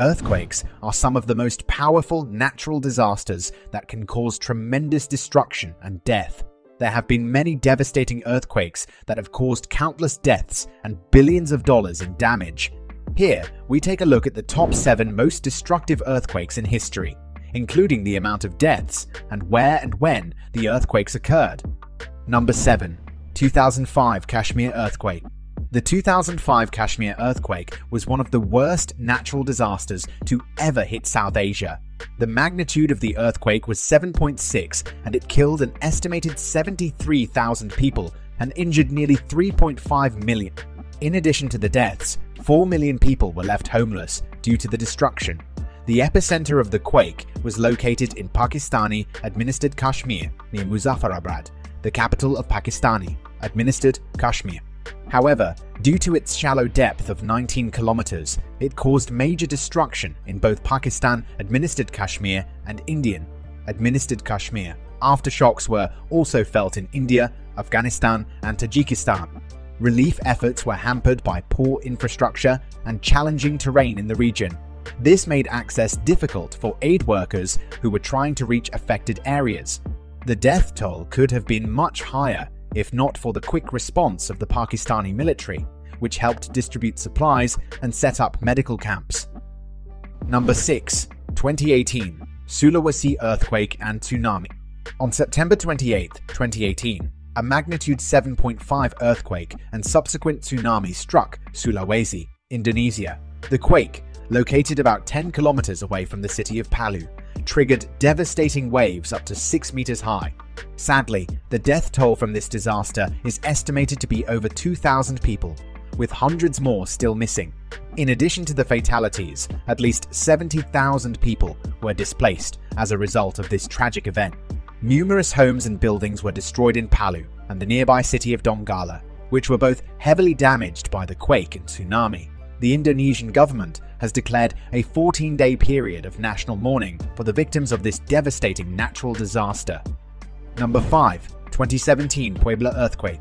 Earthquakes are some of the most powerful natural disasters that can cause tremendous destruction and death. There have been many devastating earthquakes that have caused countless deaths and billions of dollars in damage. Here, we take a look at the top 7 most destructive earthquakes in history, including the amount of deaths and where and when the earthquakes occurred. Number 7. 2005 Kashmir Earthquake the 2005 Kashmir earthquake was one of the worst natural disasters to ever hit South Asia. The magnitude of the earthquake was 7.6 and it killed an estimated 73,000 people and injured nearly 3.5 million. In addition to the deaths, 4 million people were left homeless due to the destruction. The epicenter of the quake was located in Pakistani administered Kashmir near Muzaffarabad, the capital of Pakistani administered Kashmir. However, due to its shallow depth of 19 kilometers, it caused major destruction in both Pakistan administered Kashmir and Indian administered Kashmir. Aftershocks were also felt in India, Afghanistan, and Tajikistan. Relief efforts were hampered by poor infrastructure and challenging terrain in the region. This made access difficult for aid workers who were trying to reach affected areas. The death toll could have been much higher if not for the quick response of the Pakistani military, which helped distribute supplies and set up medical camps. Number 6. 2018 Sulawesi Earthquake and Tsunami On September 28, 2018, a magnitude 7.5 earthquake and subsequent tsunami struck Sulawesi, Indonesia. The quake, located about 10 kilometers away from the city of Palu, triggered devastating waves up to 6 meters high. Sadly, the death toll from this disaster is estimated to be over 2,000 people, with hundreds more still missing. In addition to the fatalities, at least 70,000 people were displaced as a result of this tragic event. Numerous homes and buildings were destroyed in Palu and the nearby city of Donggala, which were both heavily damaged by the quake and tsunami. The Indonesian government has declared a 14 day period of national mourning for the victims of this devastating natural disaster. Number 5. 2017 Puebla Earthquake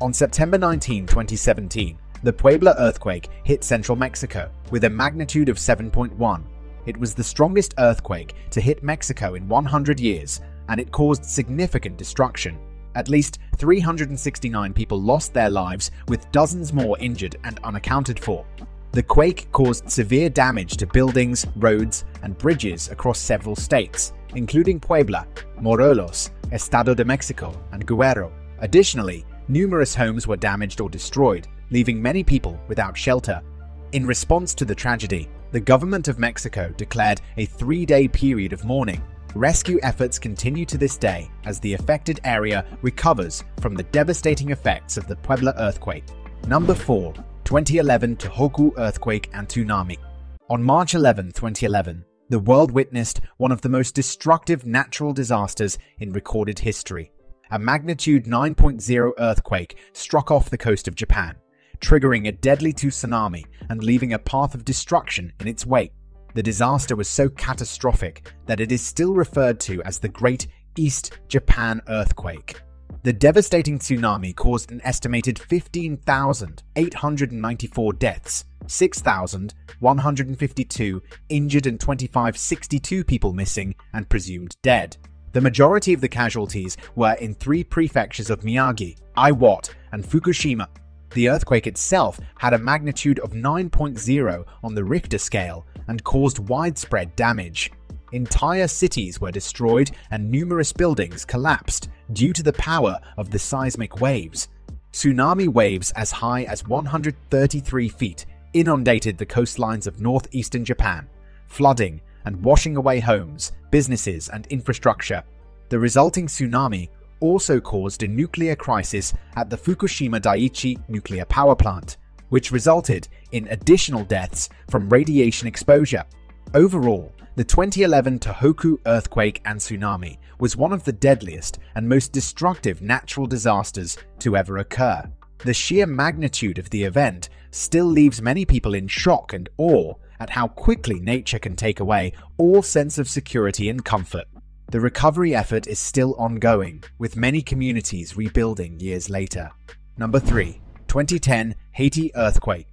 On September 19, 2017, the Puebla earthquake hit central Mexico with a magnitude of 7.1. It was the strongest earthquake to hit Mexico in 100 years, and it caused significant destruction. At least 369 people lost their lives, with dozens more injured and unaccounted for. The quake caused severe damage to buildings, roads, and bridges across several states, including Puebla, Morelos, Estado de Mexico, and Guerrero. Additionally, numerous homes were damaged or destroyed, leaving many people without shelter. In response to the tragedy, the government of Mexico declared a three day period of mourning. Rescue efforts continue to this day as the affected area recovers from the devastating effects of the Puebla earthquake. Number 4. 2011 Tohoku earthquake and tsunami. On March 11, 2011, the world witnessed one of the most destructive natural disasters in recorded history. A magnitude 9.0 earthquake struck off the coast of Japan, triggering a deadly tsunami and leaving a path of destruction in its wake. The disaster was so catastrophic that it is still referred to as the Great East Japan Earthquake. The devastating tsunami caused an estimated 15,894 deaths, 6,152 injured and 2562 people missing and presumed dead. The majority of the casualties were in three prefectures of Miyagi, Iwate, and Fukushima. The earthquake itself had a magnitude of 9.0 on the Richter scale and caused widespread damage. Entire cities were destroyed and numerous buildings collapsed due to the power of the seismic waves. Tsunami waves as high as 133 feet inundated the coastlines of northeastern Japan, flooding and washing away homes, businesses, and infrastructure. The resulting tsunami also caused a nuclear crisis at the Fukushima Daiichi nuclear power plant, which resulted in additional deaths from radiation exposure. Overall, the 2011 Tohoku earthquake and tsunami was one of the deadliest and most destructive natural disasters to ever occur. The sheer magnitude of the event still leaves many people in shock and awe at how quickly nature can take away all sense of security and comfort. The recovery effort is still ongoing, with many communities rebuilding years later. Number 3. 2010 Haiti Earthquake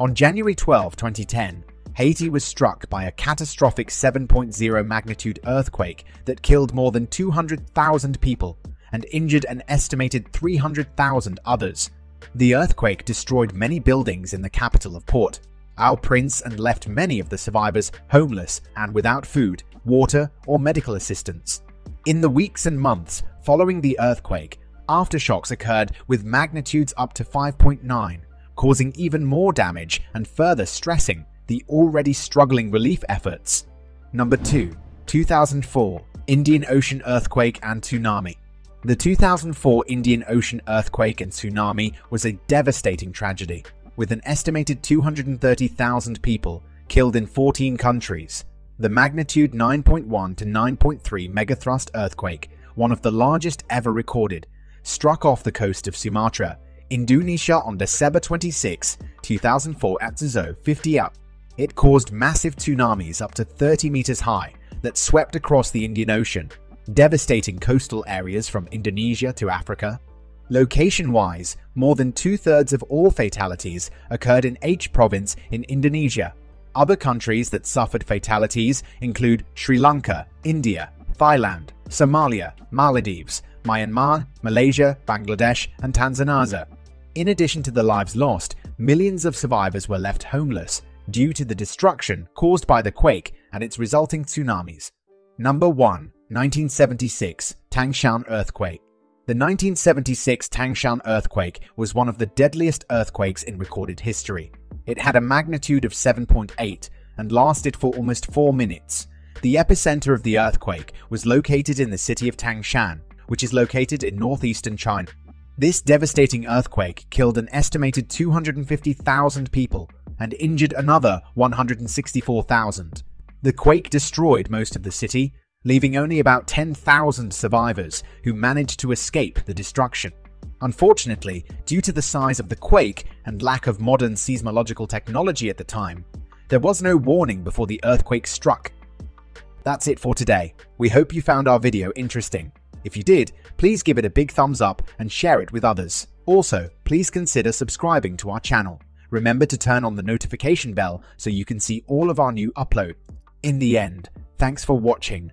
On January 12, 2010, Haiti was struck by a catastrophic 7.0 magnitude earthquake that killed more than 200,000 people and injured an estimated 300,000 others. The earthquake destroyed many buildings in the capital of Port, au Prince and left many of the survivors homeless and without food, water, or medical assistance. In the weeks and months following the earthquake, aftershocks occurred with magnitudes up to 5.9, causing even more damage and further stressing the already struggling relief efforts. Number 2. 2004 Indian Ocean Earthquake and Tsunami The 2004 Indian Ocean earthquake and tsunami was a devastating tragedy, with an estimated 230,000 people killed in 14 countries. The magnitude 9.1 to 9.3 megathrust earthquake, one of the largest ever recorded, struck off the coast of Sumatra, Indonesia on December 26, 2004 at Zezo 50 up. It caused massive tsunamis up to 30 meters high that swept across the Indian Ocean, devastating coastal areas from Indonesia to Africa. Location-wise, more than two-thirds of all fatalities occurred in Aceh province in Indonesia. Other countries that suffered fatalities include Sri Lanka, India, Thailand, Somalia, Maldives, Myanmar, Malaysia, Bangladesh, and Tanzania. In addition to the lives lost, millions of survivors were left homeless due to the destruction caused by the quake and its resulting tsunamis. Number 1. 1976 Tangshan Earthquake The 1976 Tangshan earthquake was one of the deadliest earthquakes in recorded history. It had a magnitude of 7.8 and lasted for almost 4 minutes. The epicenter of the earthquake was located in the city of Tangshan, which is located in northeastern China. This devastating earthquake killed an estimated 250,000 people and injured another 164,000. The quake destroyed most of the city, leaving only about 10,000 survivors who managed to escape the destruction. Unfortunately, due to the size of the quake and lack of modern seismological technology at the time, there was no warning before the earthquake struck. That's it for today. We hope you found our video interesting. If you did, please give it a big thumbs up and share it with others. Also, please consider subscribing to our channel. Remember to turn on the notification bell so you can see all of our new upload. In the end, thanks for watching